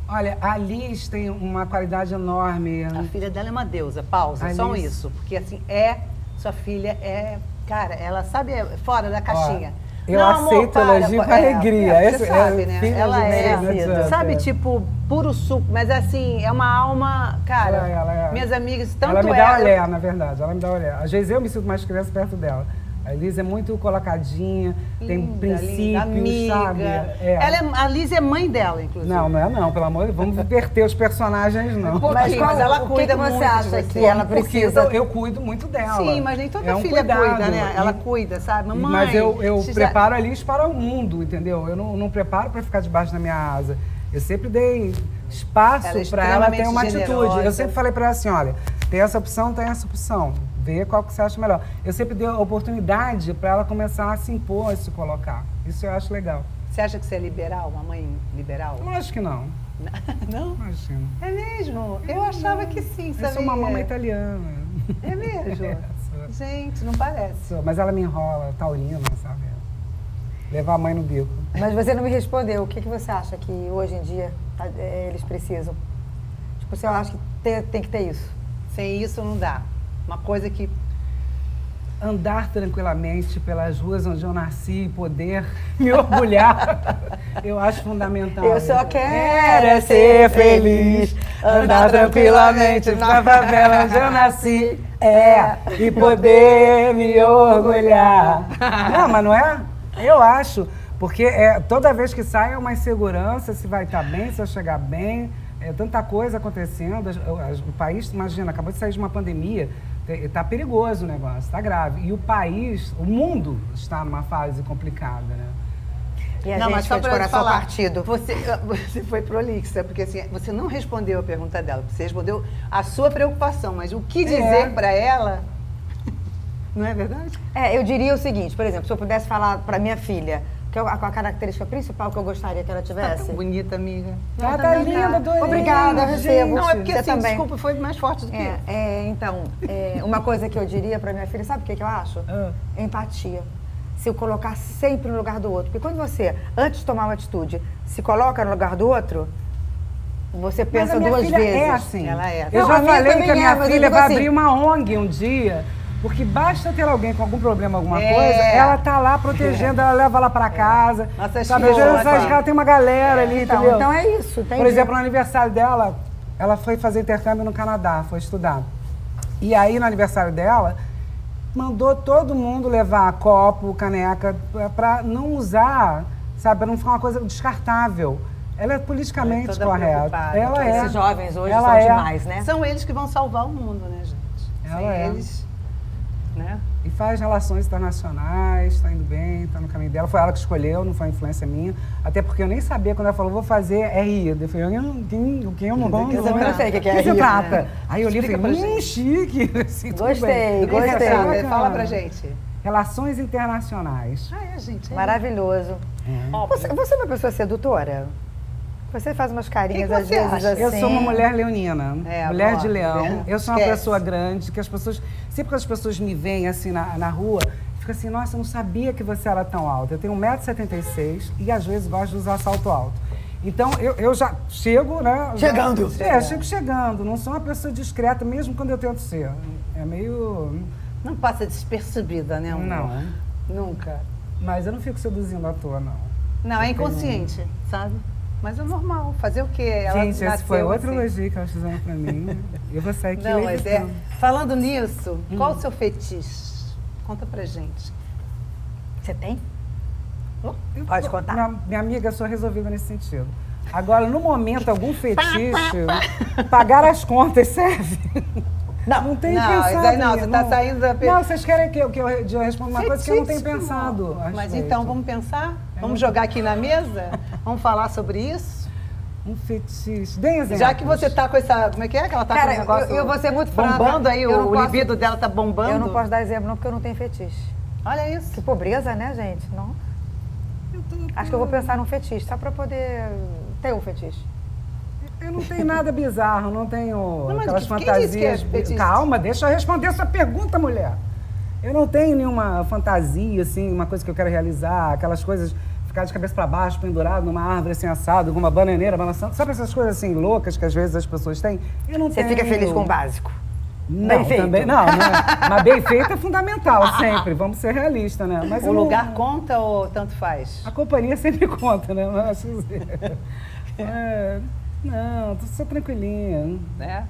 Olha, a Liz tem uma qualidade enorme. A filha dela é uma deusa, pausa, só isso. Porque assim, é, sua filha é, cara, ela sabe é fora da caixinha. eu Não, amor, aceito para, elogio com alegria. É, Esse você é sabe, né? filho Ela de é, merecido, sabe, é. tipo, puro suco, mas assim, é uma alma, cara, Ela é, ela é. minhas amigas, tanto ela me dá ela- olhar, na verdade. Ela me dá olhar. Às vezes eu me sinto mais criança perto dela. A Liz é muito colocadinha, tem Linda, princípios, linda, amiga. sabe? É. Ela é, a Liz é mãe dela, inclusive. Não, não é não, pelo amor de Deus. Vamos inverter os personagens, não. Pô, Mas qual- ela o que cuida que você acha que ela Porque precisa? eu, eu cuido muito dela. Sim, mas nem toda É um filha cuidado. cuida, né? Ela E- cuida, sabe? Mamãe. Mas eu, eu você já- preparo a Liz para o mundo, entendeu? Eu não, não preparo para ficar debaixo da minha asa. Eu sempre dei espaço Ela é para ela ter uma atitude. generosa. Eu sempre falei para ela assim, olha, tem essa opção, tem essa opção. Vê qual que você acha melhor. Eu sempre dei a oportunidade para ela começar a se impor, a se colocar. Isso eu acho legal. Você acha que você é liberal, uma mãe liberal? Lógico que não. Não? Imagina. É mesmo? Eu achava que sim, Eu sabia? sou uma mamãe italiana. É mesmo? É. Gente, não parece. Sou, Mas ela me enrola, taurina, sabe? Levar a mãe no bico. Mas você não me respondeu. O que, que você acha que hoje em dia tá, é, eles precisam? Tipo, você acha que tem, tem que ter isso? Sem isso não dá. Uma coisa que. andar tranquilamente pelas ruas onde eu nasci e poder me orgulhar, eu acho fundamental. Eu só quero é ser feliz, andar tranquilamente na favela onde eu nasci, é, e poder me orgulhar. Não, mas não é? Eu acho, porque é, toda vez que sai é uma insegurança, se vai estar bem, se vai chegar bem, é tanta coisa acontecendo, o país, imagina, acabou de sair de uma pandemia, Está perigoso o negócio, está grave. E o país, o mundo está numa fase complicada, né? E a não, mas gente só foi de para coração falar, partido. Você, você foi prolixa, porque assim, você não respondeu a pergunta dela. Você respondeu a sua preocupação, mas o que dizer É. para ela. Não é verdade? É, eu diria o seguinte, por exemplo, se eu pudesse falar para minha filha, que eu, a, a característica principal que eu gostaria que ela Tá tivesse. tão bonita, amiga. Ela tá linda, doida. Obrigada, eu recebo. Não, é porque Você assim, também. desculpa, foi mais forte do que É, eu. é, então, é, uma coisa que eu diria para minha filha, sabe o que, que eu acho? Ah. Empatia. Se eu colocar sempre no lugar do outro. Porque quando você, antes de tomar uma atitude, se coloca no lugar do outro, Você pensa duas filha vezes. É assim. Ela é. Eu Não, já falei que a é, minha eu filha vai assim- abrir uma ONG um dia, porque basta ter alguém com algum problema, alguma É. coisa, ela tá lá protegendo, ela leva lá pra casa. Nossas sabe, às vezes são ela ela tem uma galera ali, Então, entendeu? então é isso. Tem Por exemplo, no aniversário dela, ela foi fazer intercâmbio no Canadá, foi estudar. E aí, no aniversário dela, mandou todo mundo levar copo, caneca, pra- pra não usar, sabe, pra não ficar uma coisa descartável. Ela é politicamente Toda correta. preocupada. Ela é. Esses jovens hoje Ela são é. demais, né? São eles que vão salvar o mundo, né, gente? Ela Sem é. eles, né? E faz relações internacionais, está indo bem, está no caminho dela. Foi ela que escolheu, não foi influência minha. Até porque eu nem sabia quando ela falou, vou fazer RI. Eu falei, eu não, quem, o que eu não vou. que não sei o que que é RI, né? Aí eu li e falei, hum, gente. chique. Assim, Gostei, bem. gostei. É Sabe? Fala pra gente. Relações internacionais. Ah, é, gente. É. Maravilhoso. Óbvio. Você, você é uma pessoa sedutora? Você faz umas carinhas às vezes acha? assim. Eu sou uma mulher leonina, É, mulher de leão. né? Eu sou uma Esquece. pessoa grande, que as pessoas. Sempre que as pessoas me veem assim na, na rua, fica assim, nossa, eu não sabia que você era tão alta. Eu tenho 1,76m e às vezes gosto de usar salto alto. Então eu, eu já chego, né? já- Chegando. É, chego chegando. Não sou uma pessoa discreta, mesmo quando eu tento ser. É meio. Não passa despercebida, né? amor? Não. Nunca. Mas eu não fico seduzindo à toa, não. Não, é inconsciente, sabe? Mas é normal. Fazer o quê? Ela Gente, esse nasceu foi outro assim. elogio que elas fizeram pra mim. Eu vou sair aqui Não, mas é. Falando nisso, Hum. qual o seu fetiche? Conta pra gente. Você tem? Eu- Pode contar. Minha, minha amiga, eu sou resolvida nesse sentido. Agora, no momento, algum fetiche, pagar as contas serve. Não, Não tem não, pensado. não, você tá saindo da Não, vocês querem que eu, que eu, eu responda uma coisa que eu não tenho Fetiche, pensado. Mas então, vamos pensar? Vamos jogar aqui na mesa? Vamos falar sobre isso? Um fetiche. Dê exemplos. Já que você tá com essa. Como é que é que ela tá Cara, com o negócio? eu- eu vou ser muito franca. Bombando aí, Eu o não posso- libido dela tá bombando. Eu não posso dar exemplo não, porque eu não tenho fetiche. Olha isso. Que pobreza, né, gente? Não. Eu, tô- Acho que eu vou pensar num fetiche, só pra poder ter um fetiche. eu não tenho nada bizarro, não tenho mas aquelas quem disse que é fantasias. fetiche? Calma, deixa eu responder essa pergunta, mulher. Eu não tenho nenhuma fantasia, assim, uma coisa que eu quero realizar, aquelas coisas, ficar de cabeça para baixo, pendurado numa árvore assim assado, com uma bananeira balançando. Sabe essas coisas assim loucas que às vezes as pessoas têm? Eu não Você tenho. fica feliz com o básico. Não, Bem feito. também não, né? Mas bem feito é fundamental sempre, vamos ser realistas, né? Mas O não- lugar conta ou tanto faz? A companhia sempre conta, né? Acho que- É, não, tô só tranquilinha. Né?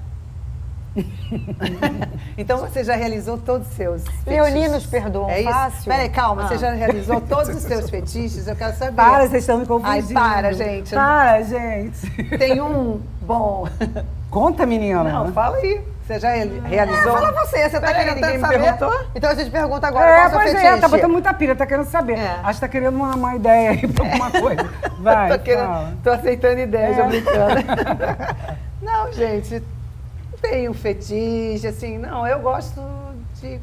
então você já realizou todos os seus fetiches. Leoninos perdoam é isso? fácil? Peraí, calma, Ah. você já realizou todos os seus fetiches? Eu quero saber. Para, vocês estão me confundindo. Ai, para, gente. Para, gente. Tem um bom. Conta, menina. Não, fala aí. Você já reali- realizou? Fala você, você tá Peraí, querendo ninguém tanto me saber? perguntou? Então a gente pergunta agora É, qual é o seu é, tá botando muita pilha, tá querendo saber. É. Acho que tá querendo uma, uma ideia aí pra alguma coisa. Vai, tô, querendo- tô aceitando ideia, já É. brincando. não, gente, um fetiche, assim, não, eu gosto de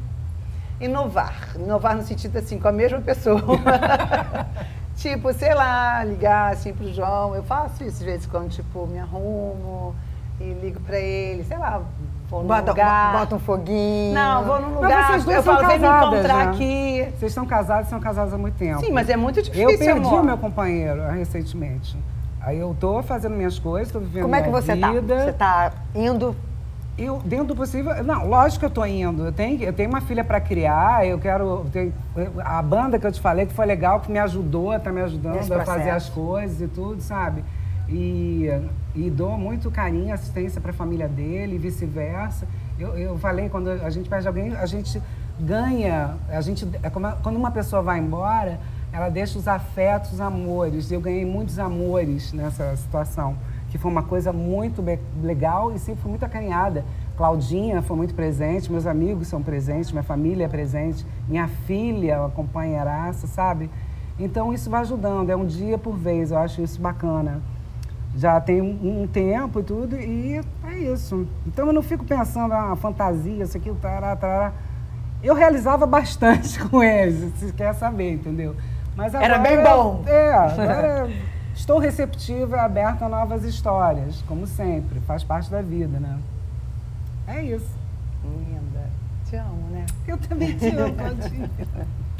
inovar. Inovar no sentido assim, com a mesma pessoa. tipo, sei lá, ligar assim pro João. Eu faço isso de vez em quando, tipo, me arrumo e ligo pra ele, sei lá, vou num Bota, lugar. bota um foguinho. Não, vou num Mas lugar. vocês duas eu falo, vem me casadas, encontrar né? aqui. Vocês estão casados, são casados há muito tempo. Sim, mas é muito difícil, Eu perdi amor. o meu companheiro recentemente. Aí eu tô fazendo minhas coisas, tô vivendo Como é que minha você tá? vida. Você tá indo... Eu, dentro do possível, não, lógico que eu tô indo. Eu tenho, eu tenho uma filha para criar, eu quero. eu tenho- a banda que eu te falei que foi legal, que me ajudou, tá me ajudando a fazer as coisas e tudo, sabe? E, e dou muito carinho, assistência para a família dele e vice-versa. Eu, eu falei, quando a gente perde alguém, a gente ganha, a gente, é quando uma pessoa vai embora, ela deixa os afetos, os amores. Eu ganhei muitos amores nessa situação que foi uma coisa muito legal e sempre fui muito acarinhada. Claudinha foi muito presente, meus amigos são presentes, minha família é presente, minha filha, a companheiraça, sabe? Então isso vai ajudando, é um dia por vez, eu acho isso bacana. Já tem um, um tempo e tudo, e é isso. Então eu não fico pensando, ah, fantasia, isso aqui, tará, tará. Eu realizava bastante com eles, se quer saber, entendeu? Mas Era agora- bem bom. É, agora estou receptiva e aberta a novas histórias, como sempre, faz parte da vida, né? É isso. Linda. Te amo, né? Eu também te amo, Claudinha.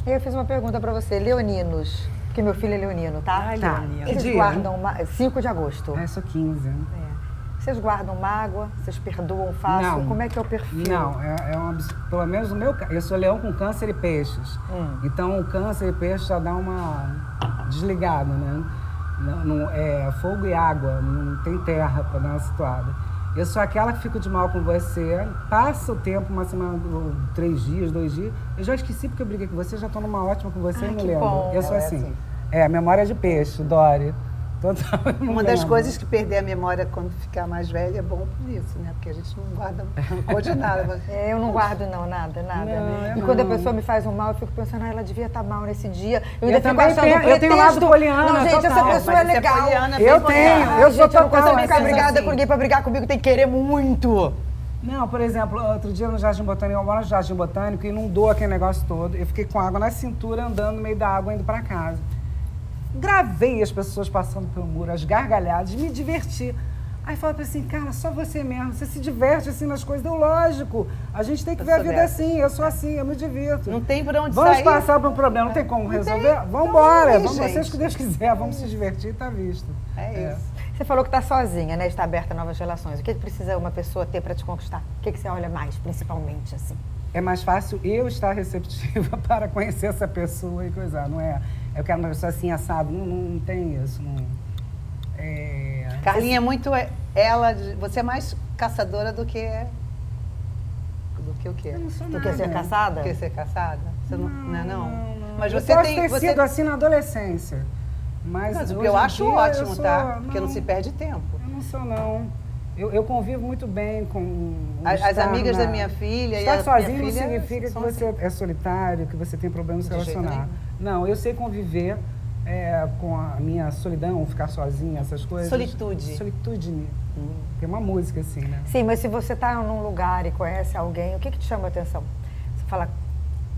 Eu fiz uma pergunta pra você, leoninos, porque meu filho é leonino, tá? Ai, tá. leonino. Eles guardam uma... 5 de agosto. É, sou 15. né? É. Vocês guardam mágoa? Vocês perdoam fácil? Não. Como é que é o perfil? Não, é, é um, abs- pelo menos no meu caso, eu sou leão com câncer e peixes. Hum. Então o câncer e peixe já dá uma desligada, né? Não, não- é fogo e água, não tem terra para dar uma situada. Eu sou aquela que fico de mal com você, passa o tempo, uma semana, três dias, dois dias, eu já esqueci porque eu briguei com você, já estou numa ótima com você Ai, não lembro. bom. Eu sou é assim. assim. É, memória de peixe, Dori. Total, eu não Uma das lembro. coisas que perder a memória quando ficar mais velha é bom por isso, né? Porque a gente não guarda rancor de nada. É, eu não guardo não, nada, nada. Não, eu e quando a não. pessoa me faz um mal, eu fico pensando, ah, ela devia estar mal nesse dia. Eu Eu ainda fico achando tenho- eu tenho um lado poliana, Não, gente, essa total. pessoa Mas é é legal. poliana, Eu poliana. tenho, eu gente, sou eu não total ficar assim. brigada com ninguém pra brigar comigo, tem que querer muito. Não, por exemplo, outro dia no Jardim Botânico, eu moro no Jardim Botânico e inundou aquele negócio todo. Eu fiquei com água na cintura, andando no meio da água, indo para casa. Gravei as pessoas passando pelo muro, as gargalhadas, me diverti. Aí falei assim, cara, só você mesmo, você se diverte assim nas coisas. Deu lógico, a gente tem que Eu ver a vida dessa. assim, eu sou assim, eu me divirto. Não tem por onde Vamos sair. passar por um problema, não tem como Não resolver? tem. Vamos Então, embora, aí, vamos, gente. vocês que Deus quiser, vamos se divertir, tá visto. É isso. Você falou que está sozinha, né? Está aberta a novas relações. O que, que precisa uma pessoa ter para te conquistar? O que, que você olha mais, principalmente, assim? é mais fácil eu estar receptiva para conhecer essa pessoa e coisar, não é? Eu quero uma pessoa assim, assado, não, não tem isso. Não, é... Carlinha é muito ela. Você é mais caçadora do que. Do que o quê? Eu não sou Tu quer ser nada. caçada? Do que ser caçada? Você não, não, é não? Mas eu você posso tem. ter Você... sido assim na adolescência. Mas, Mas que eu acho ótimo, eu sou- tá? Porque não se perde tempo. Eu não sou, não. Eu, eu convivo muito bem com. As, as amigas na- da minha filha e Estar a sozinho minha não filha significa que você assim. é solitário, que você tem problemas relacionar. Não, eu sei conviver é, com a minha solidão, ficar sozinha, essas coisas. Solitude. Solitude. Tem uma música assim, né? Sim, mas se você está num lugar e conhece alguém, o que, que te chama a atenção? Você fala,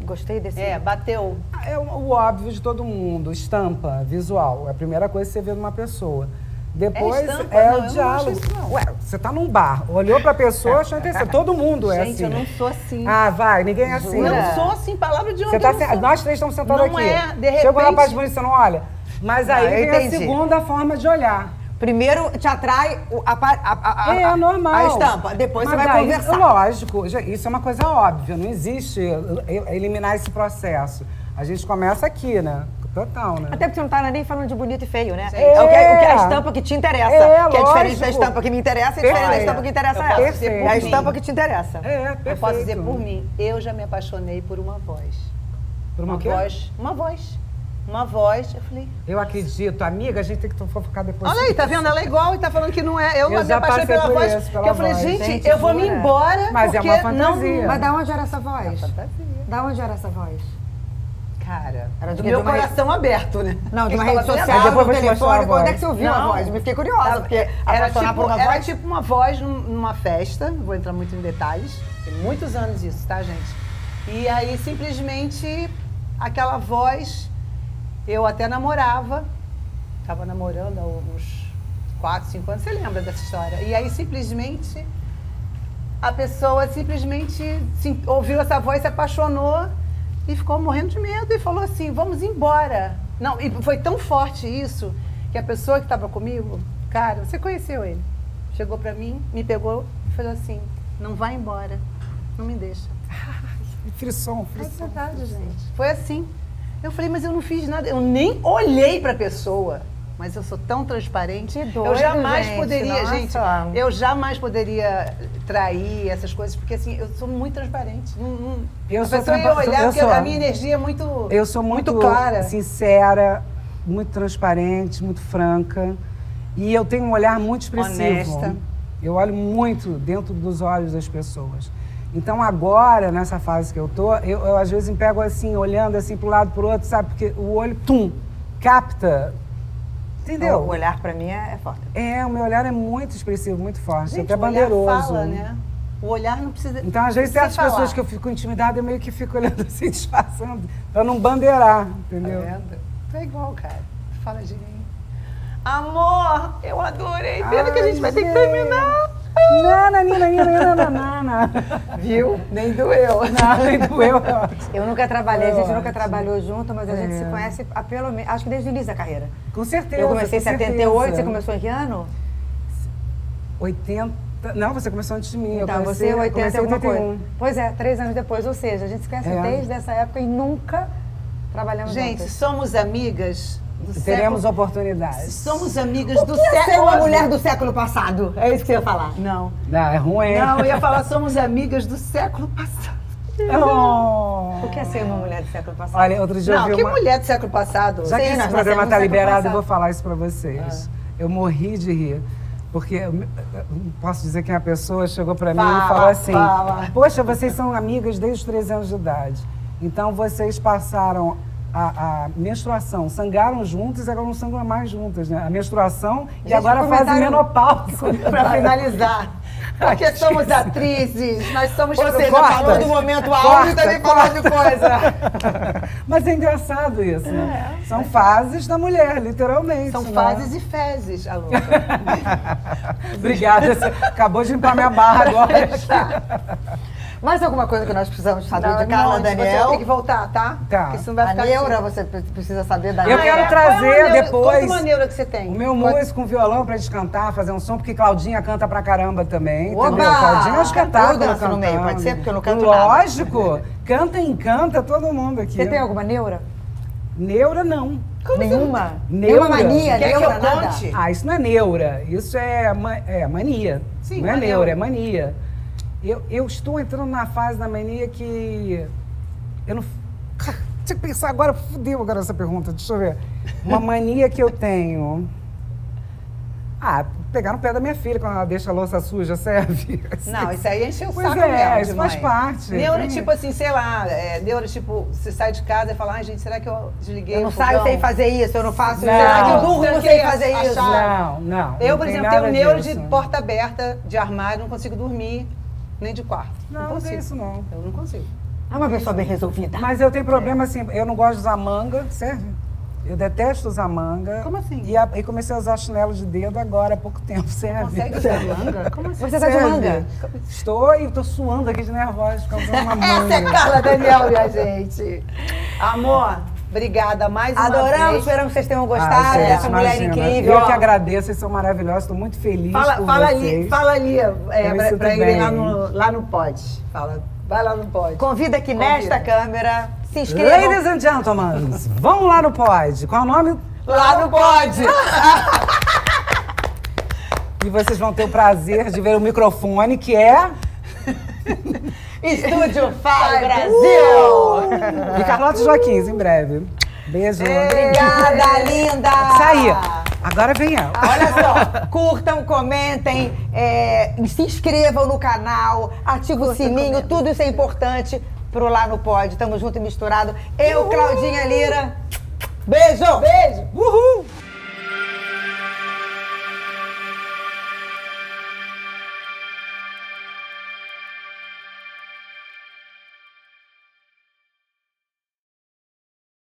gostei desse... É, bateu. É o, o óbvio de todo mundo, estampa, visual. É a primeira coisa que você vê numa pessoa. Depois estampa? é, Não, o não diálogo. isso, não. Ué, você tá num bar, olhou pra pessoa, achou interessante. Todo mundo é Gente, assim. eu não sou assim. Ah, vai, ninguém é assim. Jura? né? Não sou assim, palavra de honra. Tá não. Nós três estamos sentados Não aqui. é, de Chegou na repente- parte bonita, você não olha. Mas Não, aí vem a segunda forma de olhar. Primeiro te atrai a, a, a, é normal. a estampa, depois Mas você vai daí, conversar. Lógico, isso é uma coisa óbvia, não existe eliminar esse processo. A gente começa aqui, né? Total, né? Até porque você não tá nem falando de bonito e feio, né? Sim. É, o que, o que- a estampa que te interessa. É, que é diferente da estampa que me interessa e diferente da estampa que interessa Eu a ela. É a estampa que te interessa. É, perfeito. Eu posso dizer por mim, eu já me apaixonei por uma voz. Por uma uma quê? voz. Uma voz. Uma voz. Eu falei, Eu acredito, amiga, a gente tem que fofocar depois. olha aí, tá vendo? Ela é igual e tá falando que não é. Eu, Eu me apaixonei pela voz. isso, pela eu falei, voz. gente, Gente, eu vou me jura? embora. Mas é porque uma fantasia. Mas da onde era essa voz? Fantasia. Da onde era essa voz? Cara, Era do meu coração aberto, né? Não, de uma rede social, depois do telefone. Quando é que você ouviu a voz? Me fiquei curiosa, porque era apaixonar tipo, uma era voz... tipo uma voz num- numa festa, não vou entrar muito em detalhes, tem muitos anos isso, tá, gente? E aí, simplesmente, aquela voz, eu até namorava, tava namorando há uns 4, 5 anos, você lembra dessa história? E aí, simplesmente, a pessoa simplesmente ouviu essa voz, se apaixonou e ficou morrendo de medo e falou assim: vamos embora. Não, e foi tão forte isso que a pessoa que estava comigo, cara, você conheceu ele, chegou pra mim, me pegou e falou assim: não vai embora, não me deixa. Frisson, É frisson. verdade, gente. Foi assim. Eu falei, mas eu não fiz nada, eu nem olhei pra pessoa. Mas eu sou tão transparente. Que eu doido, jamais gente, poderia, nossa. gente, eu jamais poderia trair essas coisas, porque assim, eu sou muito transparente. Não, não, Eu a sou pessoa ia olhar, eu porque sou. a minha energia é muito, Eu sou muito, clara. sincera, muito transparente, muito franca. E eu tenho um olhar muito expressivo. Honesta. Eu olho muito dentro dos olhos das pessoas. Então agora, nessa fase que eu tô, eu, eu às vezes me pego assim, olhando assim pro lado, pro outro, sabe? Porque o olho, tum, capta. Entendeu? O olhar pra mim é, é forte. É, o meu olhar é muito expressivo, muito forte, Gente, até o olhar bandeiroso. fala, né? O olhar não precisa. Então, às vezes, certas precisa pessoas falar. que eu fico intimidada, eu meio que fico olhando assim, disfarçando, pra não bandeirar, Tá entendeu? vendo? Tu é igual, cara. Fala de mim. Amor, eu adorei. Pena que a gente vai ter que terminar. Nana, nina, nina, nina, nana. Viu? Nem doeu. Nada, nem doeu. é. Eu nunca trabalhei, a gente nunca trabalhou junto, mas a gente É. se conhece há pelo menos, acho que desde o início da carreira. Com certeza. Eu comecei em com 78, você começou em que ano? 80. Não, você começou antes de mim. Então, eu comecei, você 80 comecei e alguma 81. coisa. Pois é, três anos depois. Ou seja, a gente se conhece É. desde essa época e nunca trabalhamos Gente, juntas. somos amigas Teremos século... oportunidades. Somos amigas O do que é século... uma mulher do século passado? É isso que você ia falar. Não. Não, é ruim. Não, eu ia falar somos amigas do século passado. Oh. O que é ser uma mulher do século passado? Olha, outro dia eu Não, vi que uma... mulher do século passado. Já que esse programa está liberado, eu vou falar isso para vocês. Eu morri de rir. Porque eu eu posso dizer que uma pessoa chegou para mim Fala, e falou assim: fala. Poxa, vocês são amigas desde os 13 anos de idade. Então vocês passaram a, a menstruação, sangraram juntas e agora não sangram mais juntas, né? A menstruação e Gente, agora fazem menopausa. Para finalizar. Porque somos atrizes, nós somos Ou seja, Corta. falou do momento áudio e também falou de coisa. Mas é engraçado isso, né? São fases da mulher, literalmente. São né? fases e fezes, alô. Obrigada, acabou de limpar minha barra agora. Mais alguma coisa que nós precisamos saber Não, de Carla não, Daniel? Você tem que voltar, tá? Tá. Porque senão vai A ficar neura, assim. você pre- precisa saber da Eu neura. quero é, trazer qual é depois Conta uma neura que você tem. O meu músico, um violão pra gente cantar, fazer um som, porque Claudinha canta pra caramba também, Oba! entendeu? Claudinha é um espetáculo Eu danço no meio, pode ser? Porque eu não canto nada. Lógico, canta e encanta todo mundo aqui. Você tem alguma neura? Neura, não. Nenhuma? Neura? Nenhuma mania, Quer que neura, eu nada? conte? Ah, isso não é neura, isso é, ma- é mania. Sim, não é neura. é mania. Eu, eu estou entrando na fase da mania que eu não... Deixa eu pensar agora, fudeu agora essa pergunta, deixa eu ver. Uma mania que eu tenho... Ah, pegar no pé da minha filha quando ela deixa a louça suja, serve? Não, isso aí enche o Pois saco é, mesmo, isso de faz mãe. parte. Neura, Tem- tipo assim, sei lá, é, neura, tipo, você sai de casa e fala, ai, gente, será que eu desliguei Eu não o saio sem fazer isso, eu não faço Não. Será que eu durmo sem que fazer achar- isso? Não, não. Eu, não por exemplo, tenho neura disso. de porta aberta, de armário, não consigo dormir, nem de quarto. Não, não consigo. tem isso não. Eu não consigo. É uma pessoa bem resolvida. Mas eu tenho problema assim, eu não gosto de usar manga, serve? Eu detesto usar manga. Como assim? E, a- e comecei a usar chinelo de dedo agora há pouco tempo, serve? Consegue usar manga? Como assim? Você tá de manga? Estou e estou suando aqui de nervosa de uma manga. Essa é Carla Daniel, minha gente. Amor, obrigada mais uma Adoramos, vez. esperamos que vocês tenham Ah, gostado gente, dessa mulher imagina. incrível. Eu que agradeço, vocês são maravilhosos, estou muito feliz Fala, por fala vocês. ali, fala ali, é, pra irem lá no, lá no pod. Fala, vai lá no pod. Convida aqui Convida. nesta câmera, se inscrevam. Ladies and gentlemen, vamos lá no pod. Qual é o nome? Lá no pod. E vocês vão ter o prazer de ver o microfone, que é... Estúdio Fala Brasil! E Carlota Joaquim, em breve. Beijo. Obrigada, linda! Isso aí. Agora vem ela. Olha só, curtam, comentem, é, se inscrevam no canal, ativem o sininho, tudo isso é importante pro Lá no Pod. Tamo junto e misturado. Eu, Claudinha Lira. Beijo! Beijo. Uhul!